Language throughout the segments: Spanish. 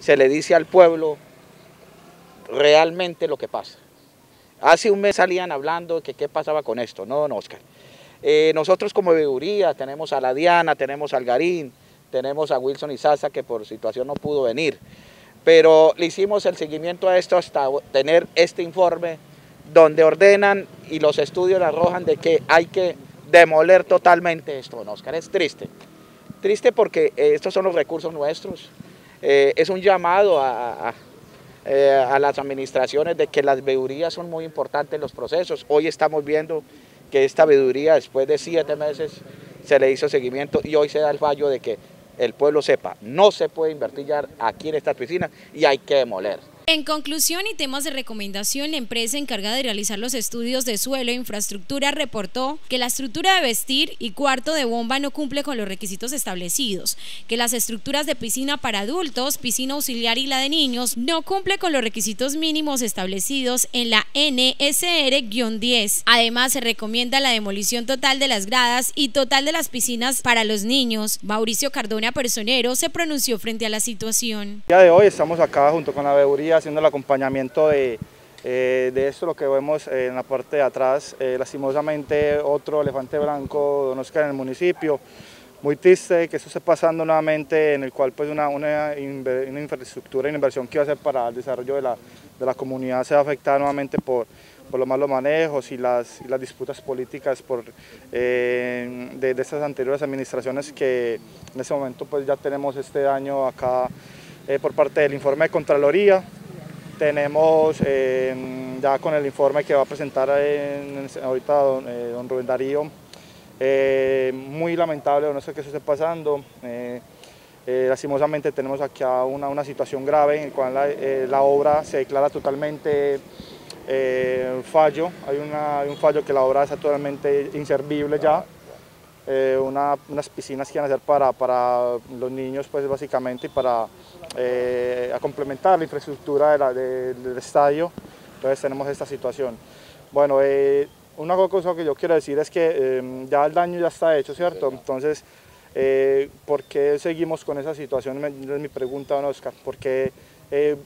se le dice al pueblo realmente lo que pasa. Hace un mes salían hablando de que qué pasaba con esto, no, don Oscar. Eh, nosotros como veeduría tenemos a la Diana, tenemos al Garín, tenemos a Wilson y Sasa que por situación no pudo venir. Pero le hicimos el seguimiento a esto hasta tener este informe donde ordenan y los estudios arrojan de que hay que demoler totalmente esto, don Oscar. Es triste. Triste porque eh, estos son los recursos nuestros. Eh, es un llamado a, a, las administraciones de que las veedurías son muy importantes en los procesos. Hoy estamos viendo que esta veeduría después de siete meses se le hizo seguimiento y hoy se da el fallo de que el pueblo sepa, no se puede invertir ya aquí en esta piscina y hay que demoler. En conclusión y temas de recomendación, la empresa encargada de realizar los estudios de suelo e infraestructura reportó que la estructura de vestir y cuarto de bomba no cumple con los requisitos establecidos, que las estructuras de piscina para adultos, piscina auxiliar y la de niños no cumple con los requisitos mínimos establecidos en la NSR-10. Además, se recomienda la demolición total de las gradas y total de las piscinas para los niños. Mauricio Cardona Personero se pronunció frente a la situación. El día de hoy estamos acá junto con la veeduría haciendo el acompañamiento de, eh, de esto, lo que vemos en la parte de atrás, eh, lastimosamente otro elefante blanco, Don Oscar, en el municipio, muy triste que esté pasando nuevamente, en el cual pues una, una, una infraestructura, una inversión que iba a ser para el desarrollo de la, de la comunidad se va a nuevamente por, por los malos manejos y las, las disputas políticas por, eh, de, estas anteriores administraciones que en este momento pues ya tenemos este año acá por parte del informe de Contraloría, tenemos eh, ya con el informe que va a presentar ahorita don, eh, Rubén Darío, eh, muy lamentable, no sé qué eso esté pasando. lastimosamente tenemos aquí una, una, situación grave en la cual la, obra se declara totalmente fallo, hay, una, hay un fallo que la obra está totalmente inservible ya. Eh, unas piscinas que van a ser para, para, los niños, pues básicamente, y para eh, complementar la infraestructura del estadio. Entonces tenemos esta situación. Bueno, eh, una cosa que yo quiero decir es que ya el daño ya está hecho, ¿cierto? Entonces, ¿por qué seguimos con esa situación? Es mi pregunta, don Oscar. ¿Por qué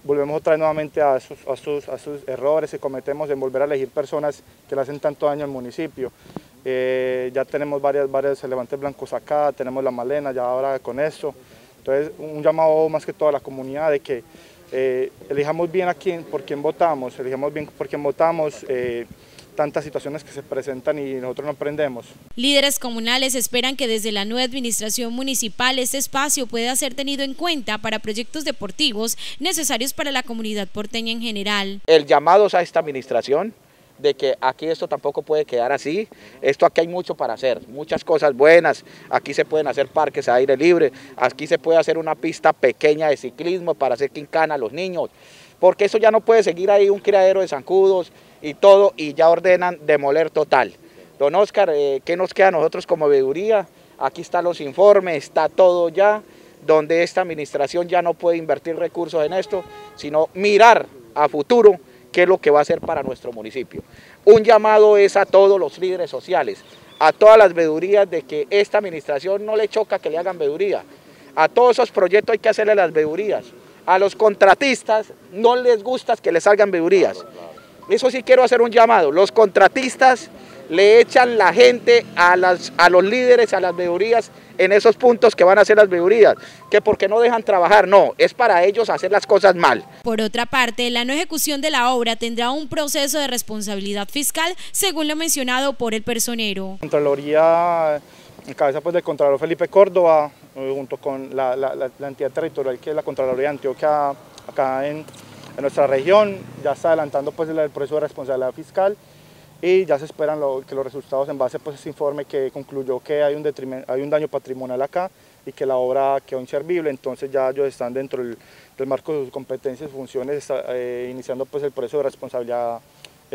volvemos otra vez nuevamente a esos, a, sus, a sus errores que cometemos en volver a elegir personas que le hacen tanto daño al municipio? Eh, ya tenemos varias, varios elefantes blancos acá, tenemos la malena ya ahora con eso. Entonces, un llamado más que toda la comunidad de que eh, elijamos bien a quién, por quién votamos, elijamos bien por quién votamos. Eh, tantas situaciones que se presentan y nosotros no aprendemos. Líderes comunales esperan que desde la nueva administración municipal este espacio pueda ser tenido en cuenta para proyectos deportivos necesarios para la comunidad porteña en general. El llamado a esta administración de que aquí esto tampoco puede quedar así, esto aquí hay mucho para hacer, muchas cosas buenas, aquí se pueden hacer parques a aire libre, aquí se puede hacer una pista pequeña de ciclismo para hacer quincana a los niños, porque eso ya no puede seguir ahí un criadero de zancudos y todo, y ya ordenan demoler total. Don Oscar, eh, ¿qué nos queda a nosotros como veeduría? Aquí están los informes, está todo ya, donde esta administración ya no puede invertir recursos en esto, sino mirar a futuro qué es lo que va a hacer para nuestro municipio. Un llamado es a todos los líderes sociales, a todas las vedurías de que esta administración no le choca que le hagan veduría. A todos esos proyectos hay que hacerle las vedurías. A los contratistas no les gusta que les salgan vedurías. Eso sí quiero hacer un llamado. Los contratistas le echan la gente a, las, a los líderes, a las veedurías, en esos puntos que van a ser las veedurías, que porque no dejan trabajar, no, es para ellos hacer las cosas mal. Por otra parte, la no ejecución de la obra tendrá un proceso de responsabilidad fiscal, según lo mencionado por el personero. Contraloría, en cabeza pues del Contralor Felipe Córdoba, eh, junto con la, la, la, entidad territorial que es la Contraloría de Antioquia, acá en, en nuestra región, ya está adelantando pues el proceso de responsabilidad fiscal, y ya se esperan que los resultados en base pues, a ese informe que concluyó que hay un, hay un daño patrimonial acá y que la obra quedó inservible, entonces ya ellos están dentro del, marco de sus competencias y funciones, eh, iniciando pues, el proceso de responsabilidad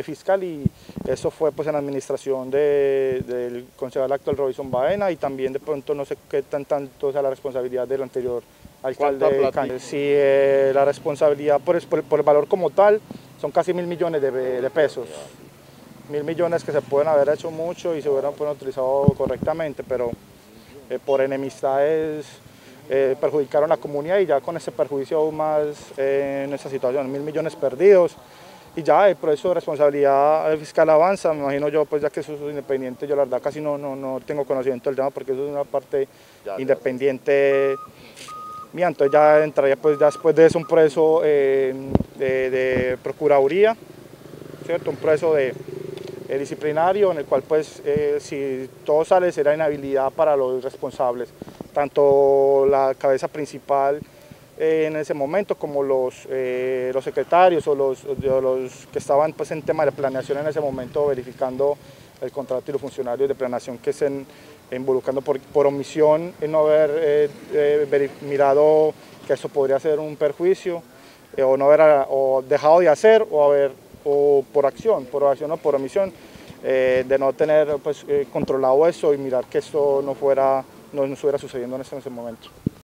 fiscal. Y eso fue pues en la administración del concejal actual Robinson Baena y también de pronto no sé qué tan tanto sea la responsabilidad del anterior alcalde de Si eh, la responsabilidad por, por, el valor como tal son casi mil millones de, de pesos mil millones que se pueden haber hecho mucho y se hubieran utilizado correctamente, pero eh, por enemistades eh, perjudicaron a la comunidad y ya con ese perjuicio aún más eh, en esa situación, mil millones perdidos. Y ya el proceso de responsabilidad fiscal avanza, me imagino yo pues ya que eso es independiente, yo la verdad casi no, no, no tengo conocimiento del tema porque eso es una parte independiente mía, entonces ya entraría pues ya después de eso un proceso eh, de, procuraduría, ¿cierto? un proceso de, disciplinario en el cual pues si todo sale será inhabilidad para los responsables tanto la cabeza principal eh, en ese momento como los, eh, los secretarios o los, que estaban pues, en tema de planeación en ese momento verificando el contrato y los funcionarios de planeación que se involucrando por, omisión en no haber eh, mirado que eso podría ser un perjuicio o no haber o dejado de hacer o haber o por acción, por acción o por omisión, de no tener pues, controlado eso y mirar que esto no fuera no, no estuviera sucediendo en ese, en ese momento.